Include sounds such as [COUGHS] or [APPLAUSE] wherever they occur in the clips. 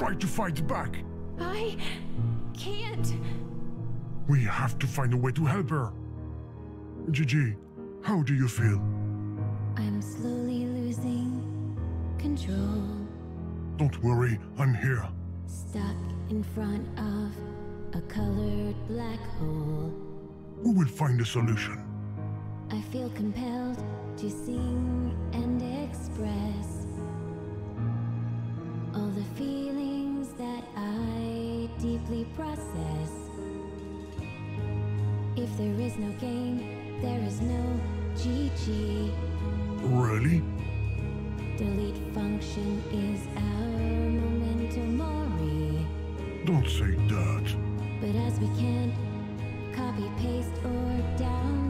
Try to fight back. I can't. We have to find a way to help her. Gigi, how do you feel? I'm slowly losing control. Don't worry, I'm here. Stuck in front of a colored black hole. We will find a solution. I feel compelled to sing and express all the fear simply process. If there is no game, there is no GG. Really? Delete function is our memento mori. Don't say that. But as we can't copy, paste, or download.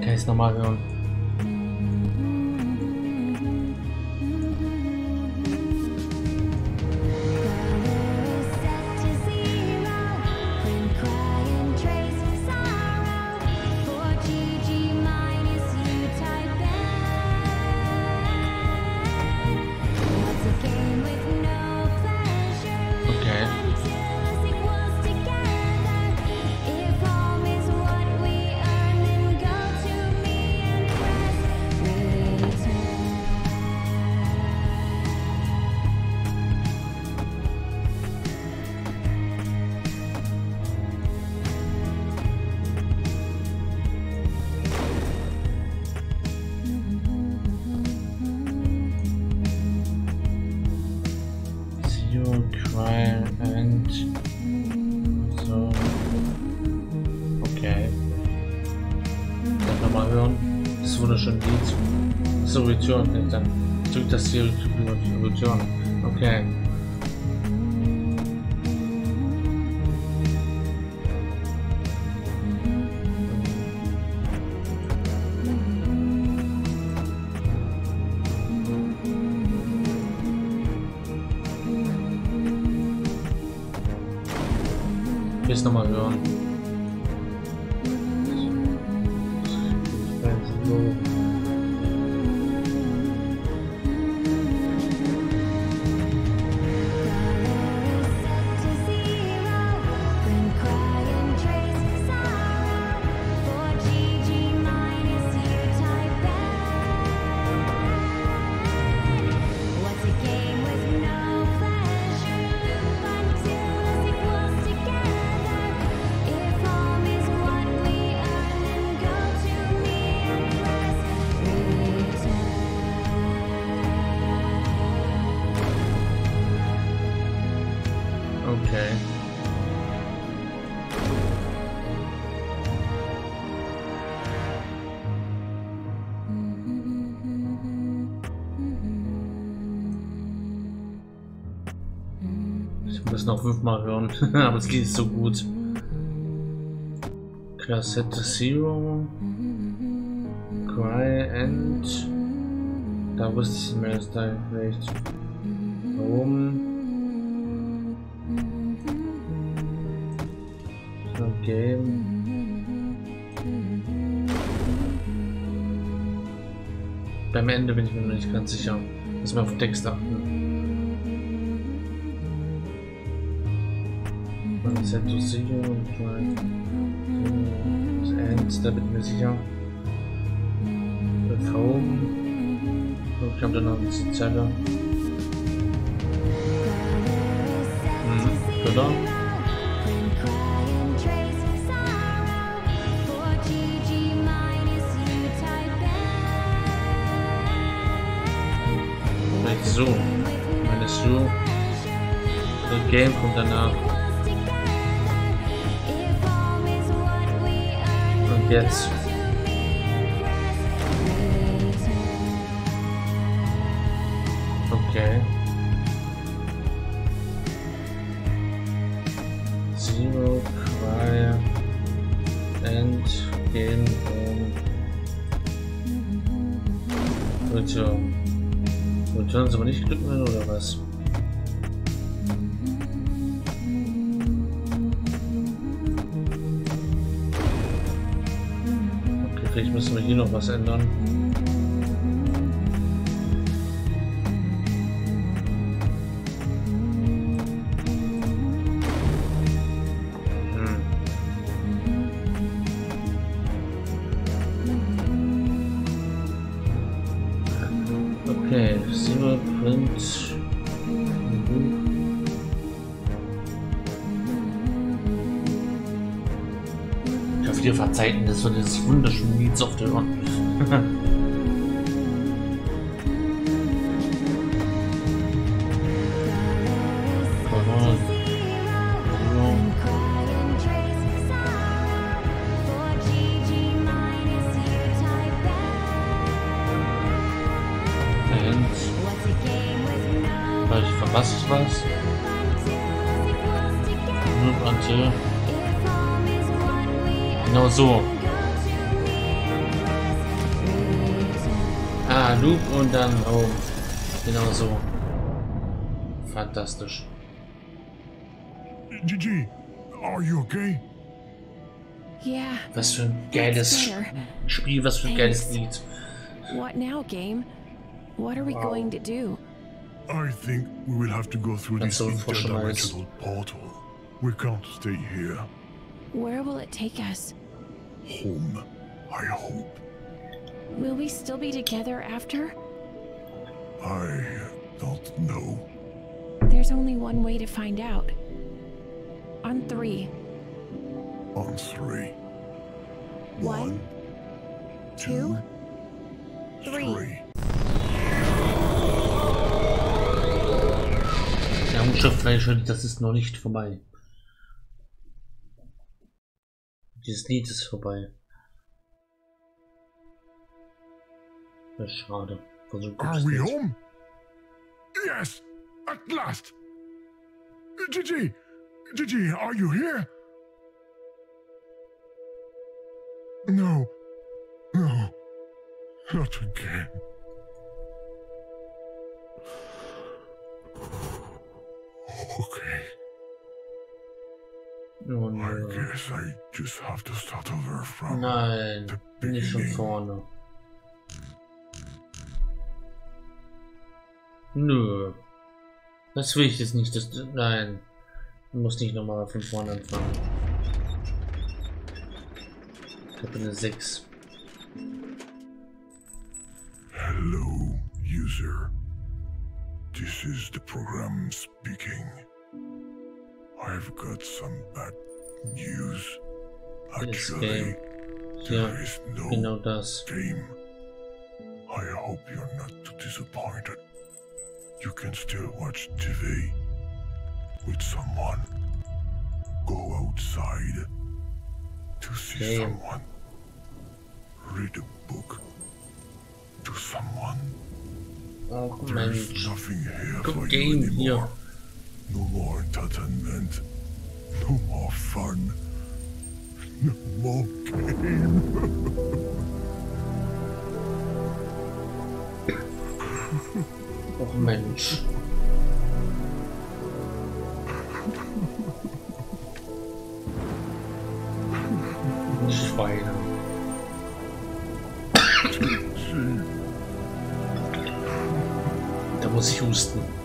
Kann ich es nochmal hören? Revolution hinter. Zurück das Ziel zur Revolution. Okay. Jetzt nochmal hören. Muss noch fünfmal hören, [LAUGHS] aber es geht so gut. Cassette Zero. Cry and. Da wusste ich mehr als da vielleicht. Warum? No Game. Beim Ende bin ich mir noch nicht ganz sicher. Muss man auf den Text achten. Man ist ja zu sicher und das End, da bin ich mir sicher. Home. Und kommt dann noch eine Zelle. Mhm, oder? So. Meine so. Das Game kommt danach. Jetzt. Okay. Zero Cry End Game Home. Return. Return aber nicht will, oder was? Hier noch was ändern. Hm. Okay, Single Print. Mir das dieses wunderschöne Lied auf so. Ah, Loop und dann Home. Genau so. Fantastisch. Gigi, are you okay? Yeah. Was für ein geiles. Spiel, was für ein geiles Lied. What now, game? What are we going to do? I think we will have to go through this interdimensional portal. We can't stay here. Where will it take us? Home, I hope. Will we still be together after? I don't know. There's only one way to find out. On three. On three. One, two, three. three. Raumschifffleisch, das ist noch nicht vorbei. Dieses Lied ist vorbei. Das ist schade. So Are we Lied. home? Yes, at last. Gigi, Gigi, are you here? No, no, not again. Guess I just have to start over from Nein, the bin ich schon beginning. vorne. Nö. Das will ich jetzt nicht. Das, nein. Du musst nicht nochmal von vorne anfangen. Eine 6. Hello, user. This is the program speaking. I've got some bad news. Actually, game. there Ja, is no genau das. game. I hope you're not too disappointed. You can still watch TV with someone. Go outside to see Game. someone. Read a book to someone. Oh, Mensch. nothing here Guck, for Game you anymore. No more entertainment. No more fun. No more game. Och Mensch. Schweine. Da muss ich husten.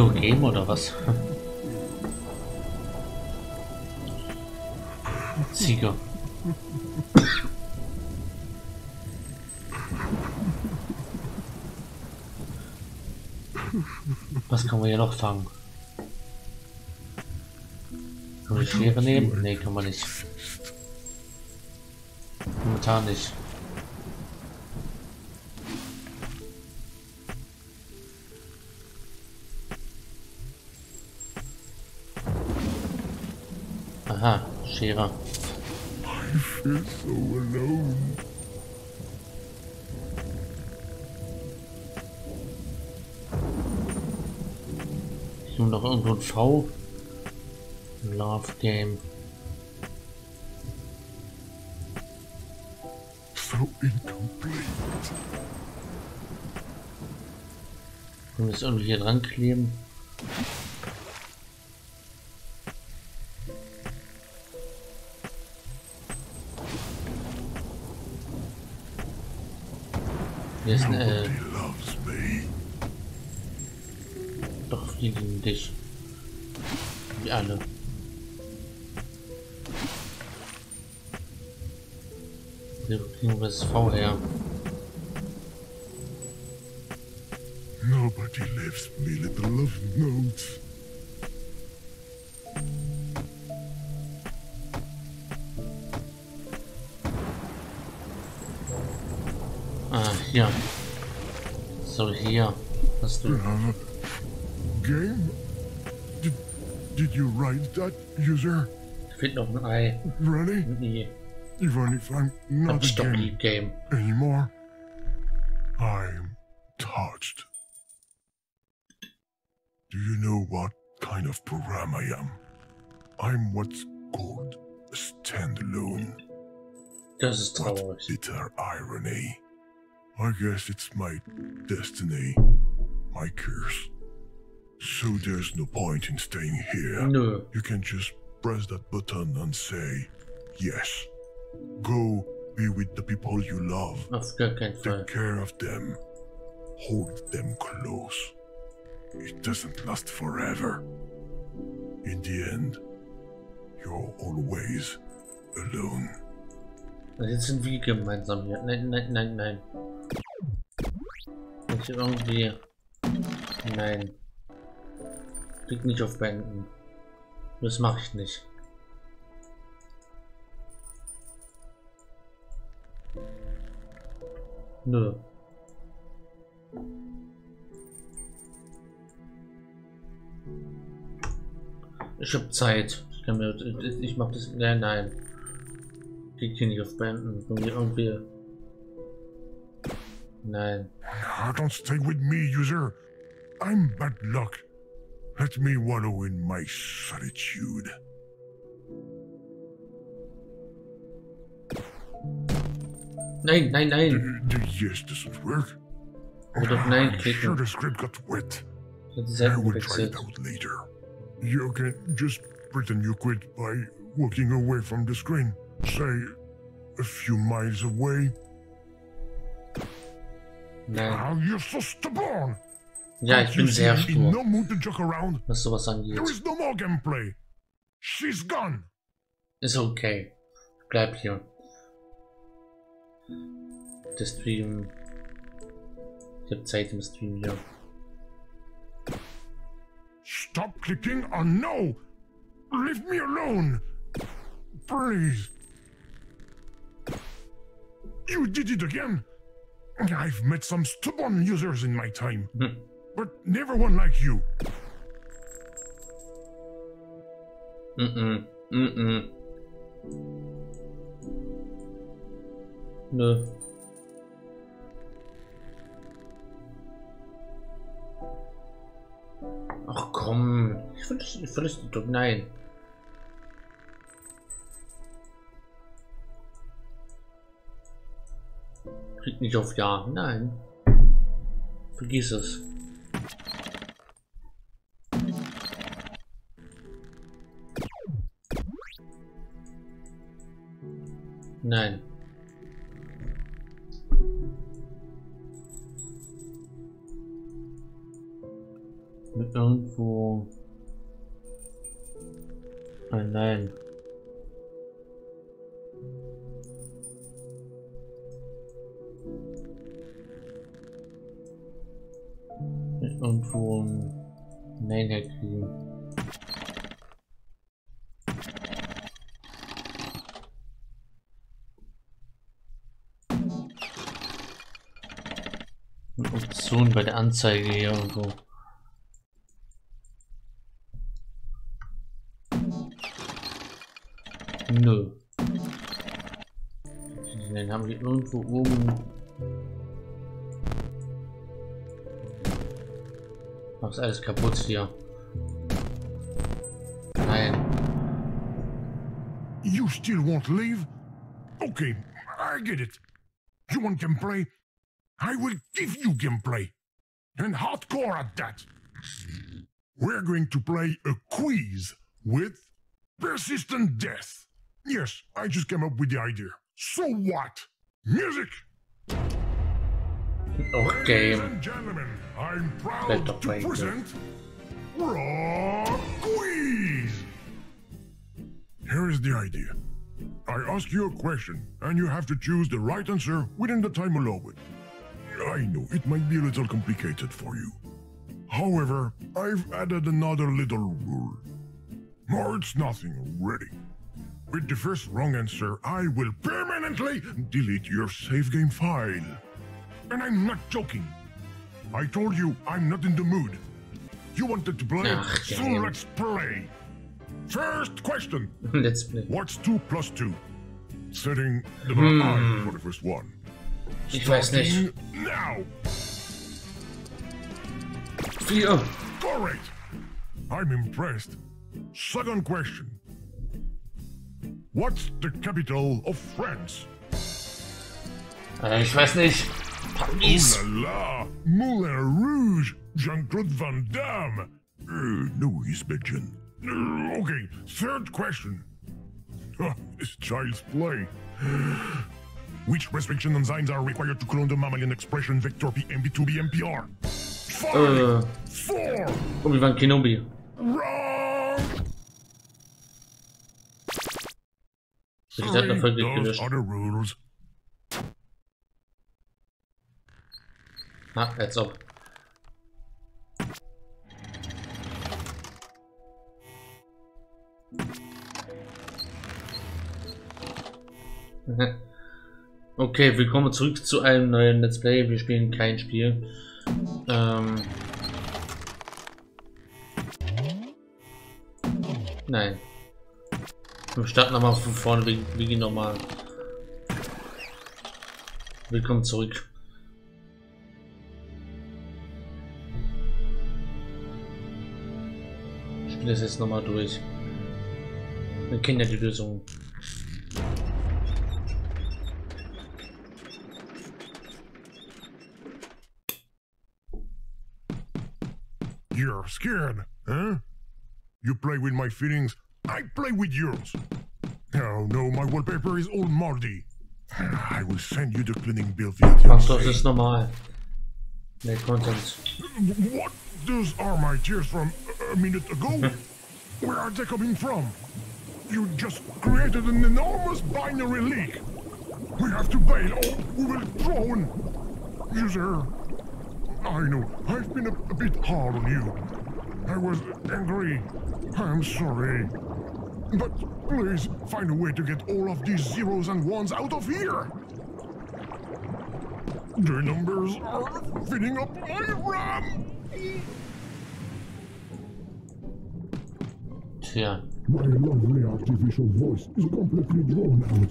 Hello Game oder was? Sieger. Was kann man hier noch fangen? Kann man die Schere nehmen? Nee, kann man nicht. Momentan nicht. Aha, Schere. I feel so alone. Nur noch irgendwo ein V. Love Game. So incomplete. Können wir das irgendwie hier dran kleben? Ist ein, äh, Nobody loves me. doch viele lieben dich. Wie alle. Wir kriegen das V her. Nobody leaves me little love notes. Ah, here. Let's do it. Uh, game? Did, did you write that, user? Fehlt noch ein Ei. Really? Nee. Even if I'm not Ein a game Game. anymore, I'm touched. Do you know what kind of program I am? I'm what's called a standalone. What bitter irony. I guess it's my destiny, my curse. So there's no point in staying here. Nö. You can just press that button and say, yes. Go be with the people you love. Auf gar keinen Fall. Take care of them. Hold them close. It doesn't last forever. In the end, you're always alone. Jetzt sind wir gemeinsam hier. Nein, nein, nein, nein. Nicht irgendwie. Nein. Klick nicht auf Beenden. Das mache ich nicht. Nö. Ich hab Zeit. Ich kann mir. Ich mach das. Nein, nein. Klick hier nicht auf Beenden. Irgendwie, irgendwie. Nein. Ah, don't stay with me, user. I'm bad luck. Let me wallow in my solitude. Nein, nein, nein. The yes doesn't work. Oder auf Nein I'm sure the script got wet. I will try it out later. You can just pretend you quit by walking away from the screen. Say, a few miles away. Nein. Ja, ich bin sehr stur, was sowas angeht. Ist okay. Bleib hier. Der Stream. Ich hab Zeit im Stream hier. Stop clicking on no. Leave me alone. Please. You did it again. I've met some stubborn users in my time, Hm. but never one like you. Mhm. Mhm. Nö. Ach komm. Ich will das, ich will das doch. Nein. Klick nicht auf Ja. Nein. Vergiss es. Nein. Irgendwo ein Nein herkriegen. Eine Option bei der Anzeige hier irgendwo. Nö. Den haben wir irgendwo oben. Mach's alles kaputt hier. Nein. You still won't leave? Okay, I get it. You want gameplay? I will give you gameplay. And hardcore at that. We're going to play a quiz with persistent death. Yes, I just came up with the idea. So what? Music! Gentlemen, I'm proud to present Rock! Here is the idea. I ask you a question, and you have to choose the right answer within the time allowed. I know it might be a little complicated for you. However, I've added another little rule. Or it's nothing, really. With the first wrong answer, I will permanently delete your save game file. And I'm not joking. I told you I'm not in the mood. You wanted to play, Ach, so damn. let's play. First question. [LAUGHS] Let's play. What's 2 plus 2? Setting the Hmm. For the first one. Ich weiß nicht. Now! Vier. Correct! I'm impressed. Second question. What's the capital of France? Ich weiß nicht. Paris. Oh la la! Moulin Rouge! Jean-Claude Van Damme! Uh, no, he's Belgian. Uh, okay, third question. Ah, it's child's play. Which restriction enzymes are required to clone the mammalian expression vector PMB2BMPR? Five! Äh, Four! Obi-Wan Kenobi. Wrong! Die Reihenfolge Those gelöscht. are the rules. Ah, als ob. Okay, willkommen zurück zu einem neuen Let's Play. Wir spielen kein Spiel. Ähm. Nein. Wir starten nochmal von vorne, wie, wie normal. Willkommen zurück. Das jetzt nochmal durch. Wir kennen ja die Lösung. You're scared, huh? You play with my feelings, I play with yours. Oh no, my wallpaper is all moldy. [SIGHS] I will send you the cleaning bill via the doch, das ist normal. Nee, Content. What? Those are my tears from a minute ago. Where are they coming from? You just created an enormous binary leak. We have to bail or we will drown. User, I know I've been a, a bit hard on you. I was angry. I'm sorry. But please find a way to get all of these zeros and ones out of here. The numbers are filling up my RAM. My lovely artificial voice is completely drawn out.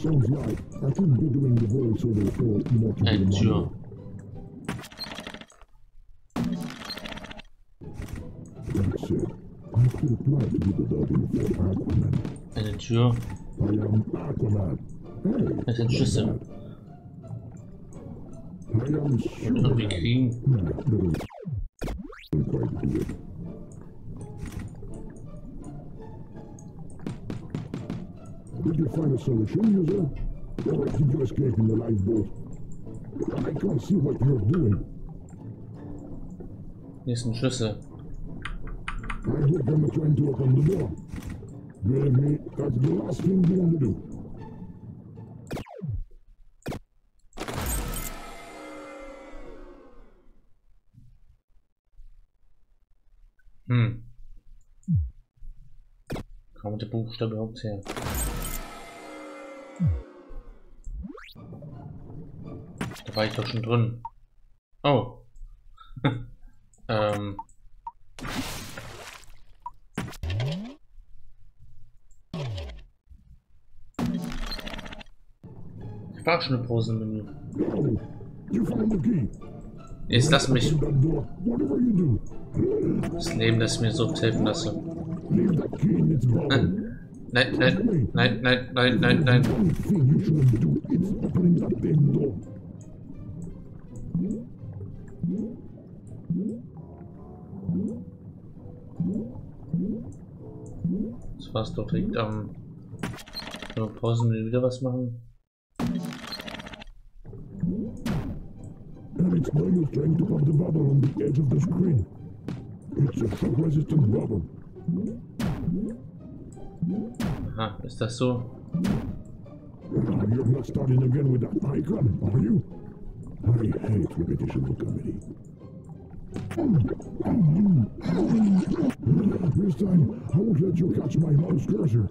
Sounds like I couldn't be doing the voiceover for multiple. That's it. I could apply to be the dubbing for Aquaman. And it's you. I am Aquaman. Hey, it's interesting. I am so Did you find a solution, user? Or did you escape in the lifeboat? I can't see what you're doing. Hier ist ein Schlüssel. I hope I'm trying to open the door. Believe me, that's the last thing you want to do. Hm. Kommt der Buchstabe überhaupt her? War ich doch schon drin. Oh. [LAUGHS] ähm. Ich war schon im key. Jetzt lass mich das Leben, das mir so helfen lasse. Nein, nein, nein, nein, nein, nein, nein. War's doch direkt am so, Pausenmenü wieder was machen. And it's no use trying to pop the bubble on the edge of the screen. It's a shock-resistant bubble. Aha, ist das so? You're not starting again with that icon, are you? I hate repetition of comedy. This time, I won't let you catch my mouse cursor.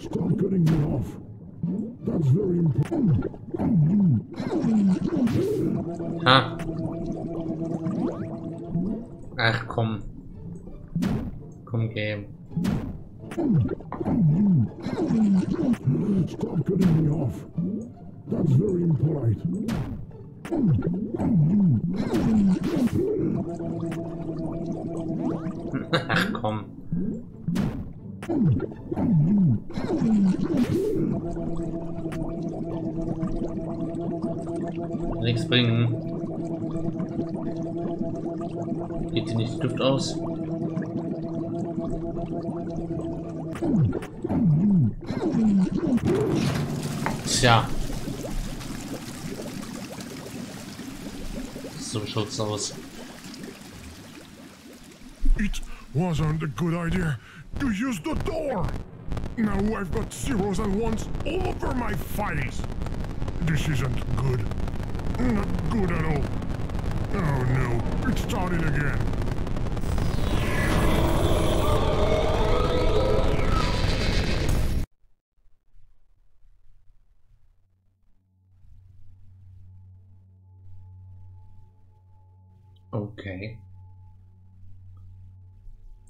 Stop cutting me off. That's very important. Ha! Ach komm. Komm, Game. Stop cutting me off. That's very impolite. Ach komm. Nichts bringen. Geht dir nicht die Luft aus? Tja. So schaut's aus. It wasn't a good idea to use the door. Now I've got zeros and ones all over my files. This isn't good. Not good at all. Oh no, it's starting again. Okay.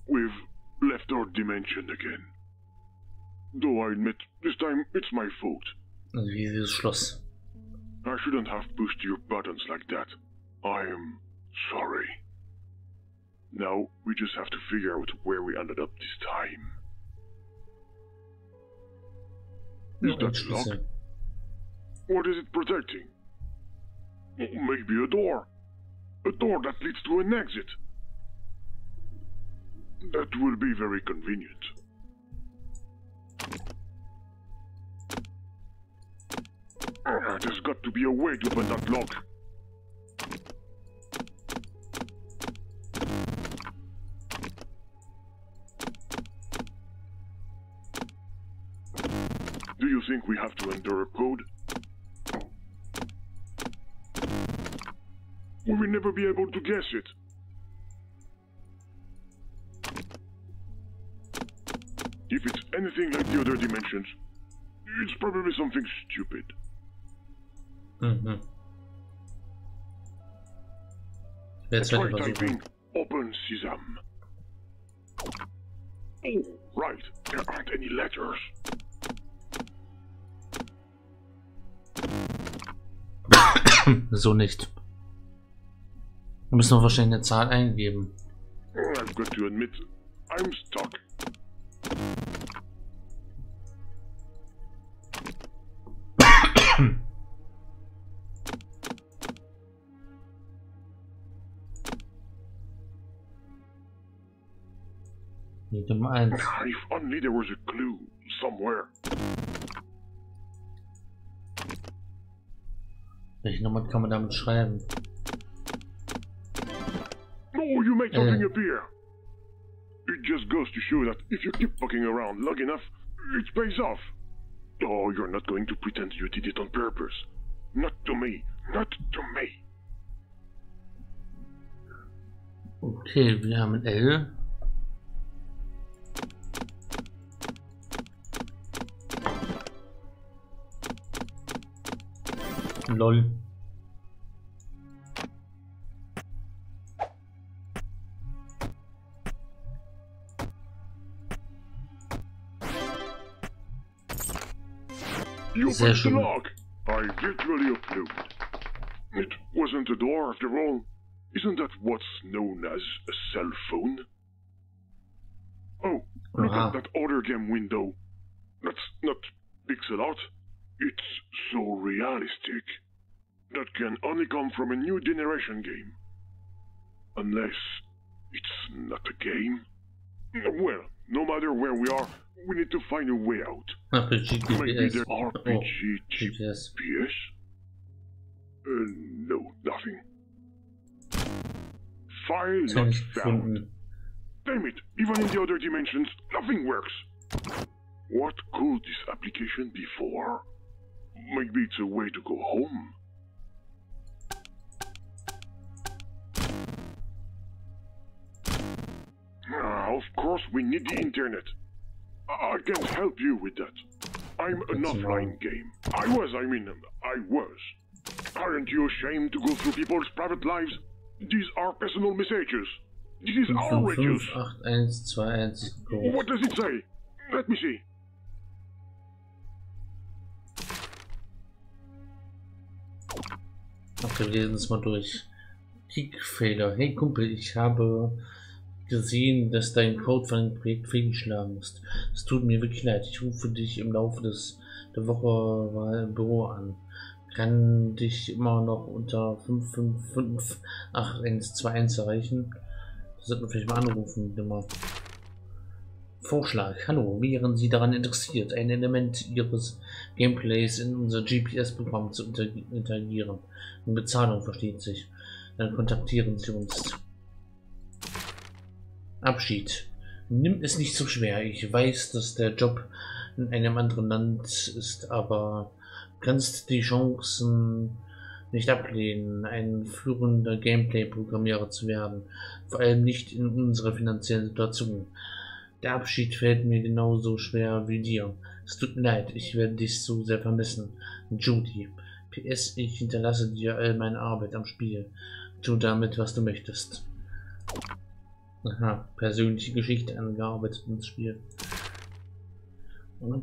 We've left our dimension again. Though I admit, this time it's my fault. Riesiges Schloss. I shouldn't have pushed your buttons like that. I am Sorry. Now we just have to figure out where we ended up this time. Is that locked? What is it protecting? Maybe a door. A door that leads to an exit. That will be very convenient. Ah, There's got to be a way to open that lock. Do you think we have to enter a code? We will never be able to guess it. If it's anything like the other dimensions, it's probably something stupid. Mhm. Ich werde Try typing Open Sesame. Oh, right. There aren't any letters. [COUGHS] So nicht. Wir müssen wir wahrscheinlich eine Zahl eingeben. I've got to admit, I'm stuck. [COUGHS] Nicht um eins. If only there was a clue somewhere. Welche Nummer kann man damit schreiben? Oh, you made something appear. It just goes to show that if you keep fucking around long enough, it pays off. Oh, you're not going to pretend you did it on purpose. Not to me. Not to me. Okay, wir haben L. Lol. You Sehr the schön. lock. I virtually upload. It wasn't a door after all. Isn't that what's known as a cell phone? Oh, look at that other game window. That's not pixel art. It's so realistic. That can only come from a new generation game. Unless it's not a game. Well, no matter where we are, we need to find a way out. RPG, Maybe GPS. there Oh, RPG GPS. GPS? Uh, no, nothing. File not found. Damn it, even in the other dimensions, nothing works. What could this application be for? Maybe it's a way to go home. Ah, of course, we need the internet. I can help you with that. I'm an That's offline wrong. game. I was, I mean, I was. Aren't you ashamed to go through people's private lives? These are personal messages. This is 5, outrageous. 5, 8, 1, 2, 1, go. What does it say? Let me see. Okay, wir lesen es mal durch. Kickfehler. Hey Kumpel, ich habe gesehen, dass dein Code von dem Projekt fehlgeschlagen ist. Es tut mir wirklich leid. Ich rufe dich im Laufe des, der Woche mal im Büro an. Kann dich immer noch unter 5558121 erreichen. Das sollten wir vielleicht mal anrufen, Nummer. Vorschlag. Hallo, wären Sie daran interessiert, ein Element Ihres Gameplays in unser GPS-Programm zu inter- interagieren? Und Bezahlung versteht sich. Dann kontaktieren Sie uns. Abschied. Nimm es nicht so schwer. Ich weiß, dass der Job in einem anderen Land ist, aber kannst die Chancen nicht ablehnen, ein führender Gameplay-Programmierer zu werden. Vor allem nicht in unserer finanziellen Situation. Der Abschied fällt mir genauso schwer wie dir. Es tut mir leid, ich werde dich so sehr vermissen. Judy. PS, ich hinterlasse dir all meine Arbeit am Spiel. Tu damit, was du möchtest. Aha, persönliche Geschichte angearbeitet ins Spiel.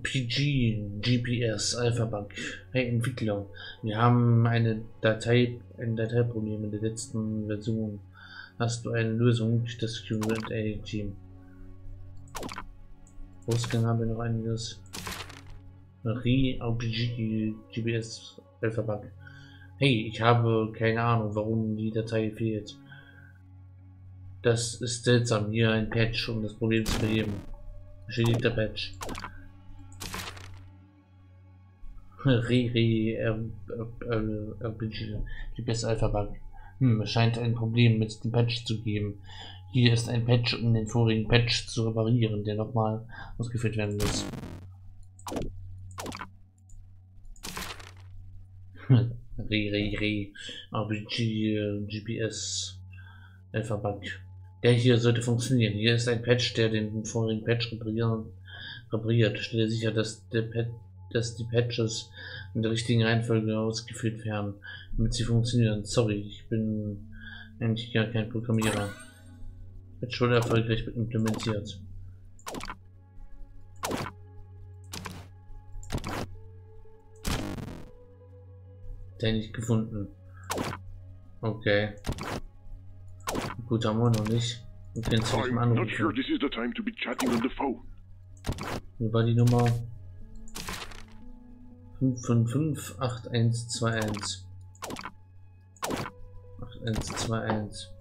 PG, GPS, Alphabug. Hey Entwickler, wir haben eine Datei, ein Dateiproblem in der letzten Version. Hast du eine Lösung das Q&A-Team? Ausgang haben wir noch einiges. Re RPG, GPS, Alphabug. Hey, ich habe keine Ahnung, warum die Datei fehlt. Das ist seltsam. Hier ein Patch, um das Problem zu beheben. Beschädigter Patch. [LAUGHS] Re, re, R, R, RPG, GPS Alpha Bug. Hm, es scheint ein Problem mit dem Patch zu geben. Hier ist ein Patch, um den vorigen Patch zu reparieren, der nochmal ausgeführt werden muss. [LAUGHS] Re, re, re, RPG, GPS Alpha Bug. Der hier sollte funktionieren. Hier ist ein Patch, der den vorigen Patch reparieren, repariert. Stelle sicher, dass, der Pat dass die Patches in der richtigen Reihenfolge ausgeführt werden, damit sie funktionieren. Sorry, ich bin eigentlich gar kein Programmierer. Patch wurde erfolgreich implementiert. Der nicht gefunden. Okay. Gut, haben wir noch nicht. Wir können es nicht mal sure anrufen. phone. Hier war die Nummer 5558121. 8121.